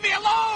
Leave me alone!